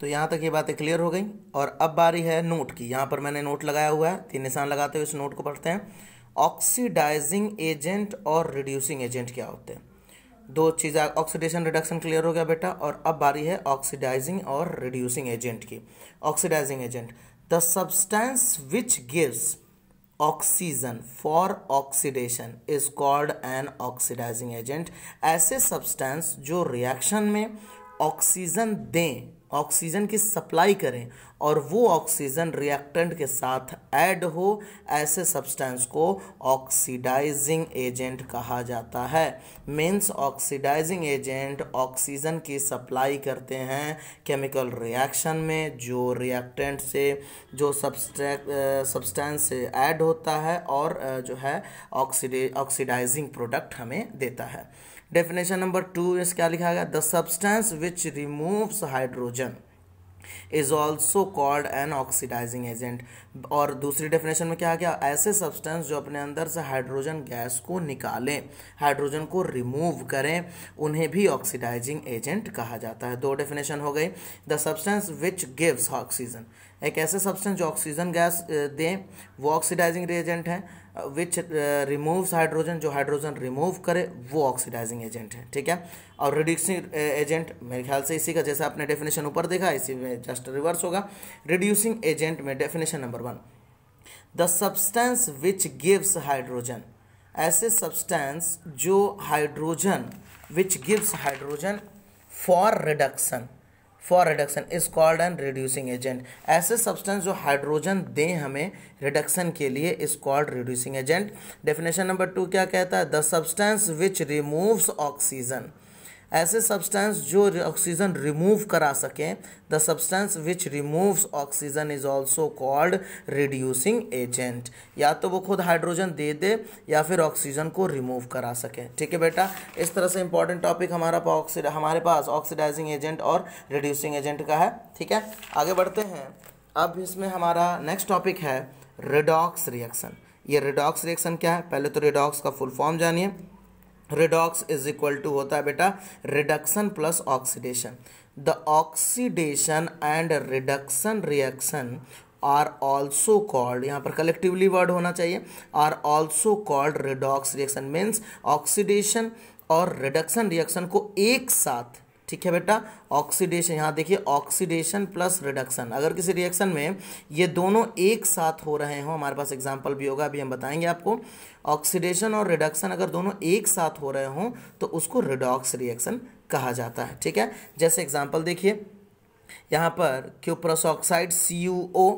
तो यहाँ तक ये बातें क्लियर हो गई और अब बारी है नोट की। यहाँ पर मैंने नोट लगाया हुआ है, तीन निशान लगाते हुए इस नोट को पढ़ते हैं। ऑक्सीडाइजिंग एजेंट और रिड्यूसिंग एजेंट क्या होते हैं? दो चीज़ें ऑक्सीडेशन रिडक्शन क्लियर हो गया बेटा और अब बारी है ऑक्सीडाइजिंग और रिड्यूसिंग एजेंट की। Oxidising agent the substance which gives oxygen for oxidation is called an oxidising agent ऐसे सब्सटेंस जो रिएक्शन में ऑक्सीजन दें ऑक्सीजन की सप्लाई करें और वो ऑक्सीजन रिएक्टेंट के साथ ऐड हो, ऐसे सब्सटेंस को ऑक्सीडाइजिंग एजेंट कहा जाता है। मीन्स ऑक्सीडाइजिंग एजेंट ऑक्सीजन की सप्लाई करते हैं केमिकल रिएक्शन में, जो रिएक्टेंट से, जो सब्सटेंस से ऐड होता है और जो है ऑक्सीडे ऑक्सीडाइजिंग प्रोडक्ट हमें देता है। डेफिनेशन नंबर टू इस क्या लिखा गया? The substance which removes hydrogen is also called an oxidising agent और दूसरी डेफिनेशन में क्या आ गया? ऐसे सब्सटेंस जो अपने अंदर से हाइड्रोजन गैस को निकालें हाइड्रोजन को रिमूव करें, उन्हें भी ऑक्सीडाइजिंग एजेंट कहा जाता है। दो डेफिनेशन हो गई। The substance which gives oxygen एक ऐसे सब्सटेंस जो ऑक्सीजन गैस दें, वो ऑक्सीडाइजिंग एजेंट है। विच रिमूव्स हाइड्रोजन जो हाइड्रोजन रिमूव करे, वो ऑक्सीडाइजिंग एजेंट है, ठीक है? और रिड्यूसिंग एजेंट मेरे ख्याल से इसी का, जैसा आपने डेफिनेशन ऊपर देखा, इसी में जस्ट रिवर्स होगा। रिड्यूसिंग एजेंट में definition number one the substance which gives hydrogen ऐसे सब्सटेंस जो hydrogen which gives hydrogen for reduction for reduction is called an reducing agent ऐसे सब्सटेंस जो हाइड्रोजन दें हमें रिडक्शन के लिए is called reducing agent definition number two क्या कहता है? The substance which removes oxygen ऐसे सब्सटेंस जो ऑक्सीजन रिमूव करा सकें the substance which removes oxygen is also called reducing agent या तो वो खुद हाइड्रोजन दे दे, या फिर ऑक्सीजन को रिमूव करा सके। ठीक है बेटा? इस तरह से इंपॉर्टेंट टॉपिक हमारा ऑक्सीड हमारे पास ऑक्सीडाइजिंग एजेंट और रिड्यूसिंग एजेंट का है। ठीक है? आगे बढ़ते हैं। अब इसमें हमारा नेक्स्ट टॉपिक है रिडॉक्स रिएक्शन ये रिडॉक्स रिएक्शन क्या है? पहले तो रिडॉक्स का फुल फॉर्म जानिए। रिडॉक्स इज़ इक्वल टू होता है बेटा reduction plus oxidation the oxidation and reduction reaction are also called यहाँ पर कलेक्टिवली वर्ड होना चाहिए are also called redox reaction means oxidation और रिडक्शन रिएक्शन को एक साथ ठीक है बेटा? ऑक्सीडेशन यहाँ देखिए ऑक्सीडेशन प्लस रिडक्शन अगर किसी रिएक्शन में ये दोनों एक साथ हो रहे हों, हमारे पास एग्जांपल भी होगा, अभी हम बताएँगे आपको। ऑक्सीडेशन और रिडक्शन अगर दोनों एक साथ हो रहे हों तो उसको रिडॉक्स रिएक्शन कहा जाता है, ठीक है? जैसे एग्ज़ाम्पल देखिए, यहाँ पर cuprous oxide C U O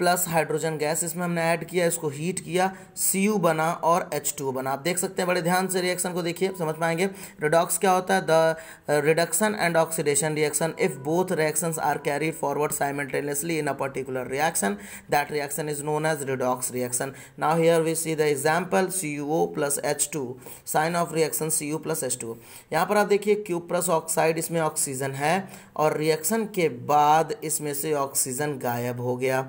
plus hydrogen gas इसमें हमने ऐड किया, इसको हीट किया सी यू बना और एच बना। आप देख सकते हैं बड़े ध्यान से रिएक्शन को देखिए समझ पाएँगे रिडॉक्स क्या होता है? The reduction and oxidation reaction if both reactions are carry forward simultaneously in a particular reaction that reaction is known as redox reaction now here we see the example C U O plus H two sign of reaction C U plus H two यहाँ पर आप देखिए cuprous oxide इसमें oxygen है और reaction के बाद इसमें से ऑक्सीजन गायब हो गया।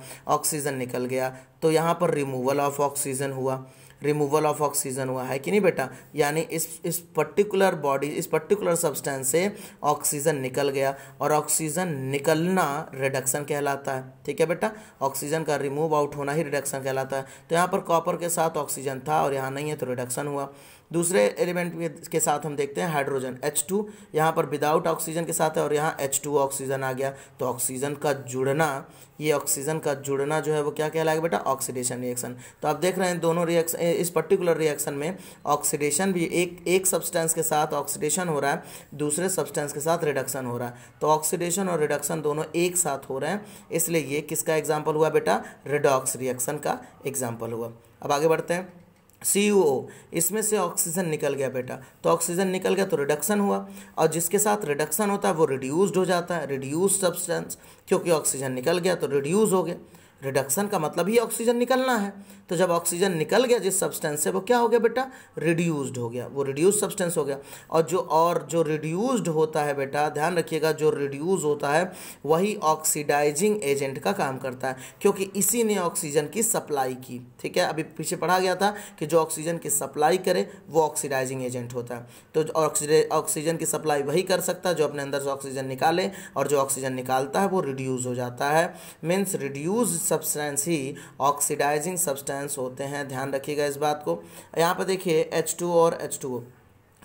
ऑक्सीजन निकल गया। तो यहाँ पर रिमूवल ऑफ़ ऑक्सीजन हुआ। रिमूवल ऑफ़ ऑक्सीजन हुआ। है कि नहीं बेटा? यानी इस इस पर्टिकुलर बॉडी इस पर्टिकुलर सब्सटेंस से ऑक्सीजन निकल गया। और ऑक्सीजन निकलना रिडक्शन कहलाता है। ठीक है बेटा? ऑक्सीजन का रिमूव आउट होना ही रिडक्शन कहलाता है। तो यहाँ पर कॉपर के साथ ऑक्सीजन था और यहाँ नहीं है तो रिडक्शन हुआ। दूसरे एलिमेंट के साथ हम देखते हैं हाइड्रोजन एच टू यहाँ पर विदाउट ऑक्सीजन के साथ है और यहाँ एच टू ऑक्सीजन आ गया। तो ऑक्सीजन का जुड़ना, ये ऑक्सीजन का जुड़ना जो है वो क्या कहलाएगा बेटा? ऑक्सीडेशन रिएक्शन तो आप देख रहे हैं दोनों रिएक्शन इस पर्टिकुलर रिएक्शन में ऑक्सीडेशन भी एक एक सब्सटेंस के साथ ऑक्सीडेशन हो रहा है, दूसरे सब्सटेंस के साथ रिडक्शन हो रहा है। तो ऑक्सीडेशन और रिडक्शन दोनों एक साथ हो रहे हैं, इसलिए ये किसका एग्ज़ाम्पल हुआ बेटा? रिडॉक्स रिएक्शन का एग्ज़ाम्पल हुआ। अब आगे बढ़ते हैं। सी इसमें से ऑक्सीजन निकल गया बेटा। तो ऑक्सीजन निकल गया तो रिडक्शन हुआ। और जिसके साथ रिडक्शन होता है, वो रिड्यूस्ड हो जाता है। रिड्यूस सब्सटेंस क्योंकि ऑक्सीजन निकल गया तो रिड्यूस हो गया। रिडक्शन का मतलब ही ऑक्सीजन निकलना है। तो जब ऑक्सीजन निकल गया, जिस सब्सटेंस से, वो क्या हो गया बेटा? रिड्यूस्ड हो गया। वो रिड्यूस सब्सटेंस हो गया। और जो और जो रिड्यूस्ड होता है बेटा, ध्यान रखिएगा, जो रिड्यूस होता है, वही ऑक्सीडाइजिंग एजेंट का काम करता है। क्योंकि इसी ने ऑक्सीजन की सप्लाई की। ठीक है? अभी पीछे पढ़ा गया था कि जो ऑक्सीजन की सप्लाई करे, वो ऑक्सीडाइजिंग एजेंट होता है। तो ऑक्सीजन की सप्लाई वही कर सकता है, जो अपने अंदर से ऑक्सीजन निकाले, और जो ऑक्सीजन निकालता है, वो रिड्यूज़ हो जाता है। मीन्स रिड्यूस सब्सटेंस ही ऑक्सीडाइजिंग सब्सटेंस होते हैं। ध्यान रखिएगा इस बात को। यहाँ पर देखिए एच टू और एच टू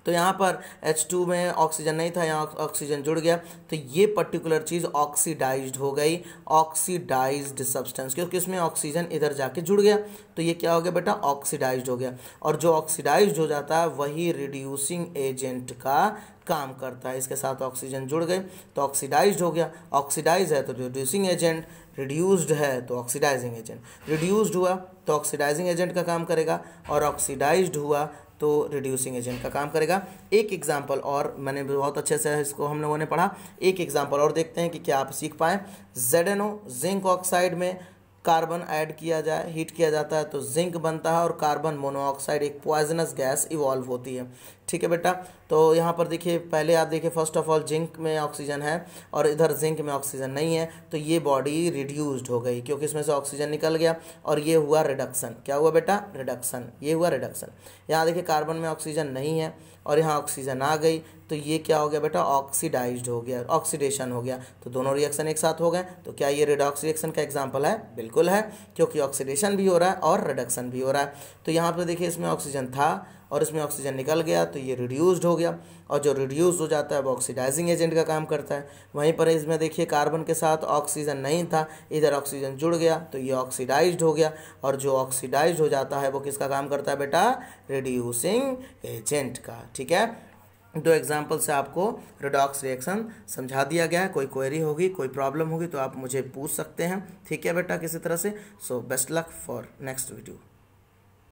तो यहाँ पर H2 में ऑक्सीजन नहीं था, यहाँ ऑक्सीजन जुड़ गया। तो ये पर्टिकुलर चीज़ ऑक्सीडाइज्ड हो गई। ऑक्सीडाइज्ड सब्सटेंस क्योंकि इसमें ऑक्सीजन इधर जाके जुड़ गया। तो ये क्या हो गया बेटा? ऑक्सीडाइज्ड हो गया। और जो ऑक्सीडाइज्ड हो जाता है, वही रिड्यूसिंग एजेंट का काम करता है। इसके साथ ऑक्सीजन जुड़ गए तो ऑक्सीडाइज्ड हो गया। ऑक्सीडाइज है तो रिड्यूसिंग एजेंट रिड्यूस्ड है तो ऑक्सीडाइजिंग एजेंट रिड्यूस्ड हुआ तो ऑक्सीडाइजिंग एजेंट का काम करेगा और ऑक्सीडाइज्ड हुआ तो रिड्यूसिंग एजेंट का काम करेगा. एक एग्ज़ाम्पल और मैंने बहुत अच्छे से इसको हम लोगों ने पढ़ा. एक एग्ज़ाम्पल और देखते हैं कि क्या आप सीख पाएँ. जेड जिंक ऑक्साइड में कार्बन ऐड किया जाए हीट किया जाता है तो जिंक बनता है और कार्बन मोनोऑक्साइड एक पॉइजनस गैस इवॉल्व होती है. ठीक है बेटा? तो यहाँ पर देखिए, पहले आप देखिए फ़र्स्ट ऑफ़ ऑल जिंक में ऑक्सीजन है और इधर जिंक में ऑक्सीजन नहीं है तो ये बॉडी रिड्यूस्ड हो गई क्योंकि इसमें से ऑक्सीजन निकल गया और ये हुआ रिडक्शन क्या हुआ बेटा? रिडक्शन ये हुआ रिडक्शन यहाँ देखिए कार्बन में ऑक्सीजन नहीं है और यहाँ ऑक्सीजन आ गई तो ये क्या हो गया बेटा? ऑक्सीडाइज्ड हो गया ऑक्सीडेशन हो गया। तो दोनों रिएक्शन एक साथ हो गए। तो क्या ये रिडॉक्स रिएक्शन का एग्ज़ाम्पल है? बिल्कुल है, क्योंकि ऑक्सीडेशन भी हो रहा है और रिडक्शन भी हो रहा है। तो यहाँ पर देखिए, इसमें ऑक्सीजन था और इसमें ऑक्सीजन निकल गया तो ये रिड्यूस्ड हो गया। और जो रिड्यूस हो जाता है, वो ऑक्सीडाइजिंग एजेंट का काम करता है। वहीं पर इसमें देखिए कार्बन के साथ ऑक्सीजन नहीं था, इधर ऑक्सीजन जुड़ गया तो ये ऑक्सीडाइज्ड हो गया। और जो ऑक्सीडाइज्ड हो जाता है, वो किसका काम करता है बेटा? रिड्यूसिंग एजेंट का, ठीक है? दो एग्ज़ाम्पल से आपको रिडॉक्स रिएक्शन समझा दिया गया है। कोई क्वेरी होगी, कोई प्रॉब्लम होगी तो आप मुझे पूछ सकते हैं। ठीक है बेटा, किसी तरह से? So best luck for next video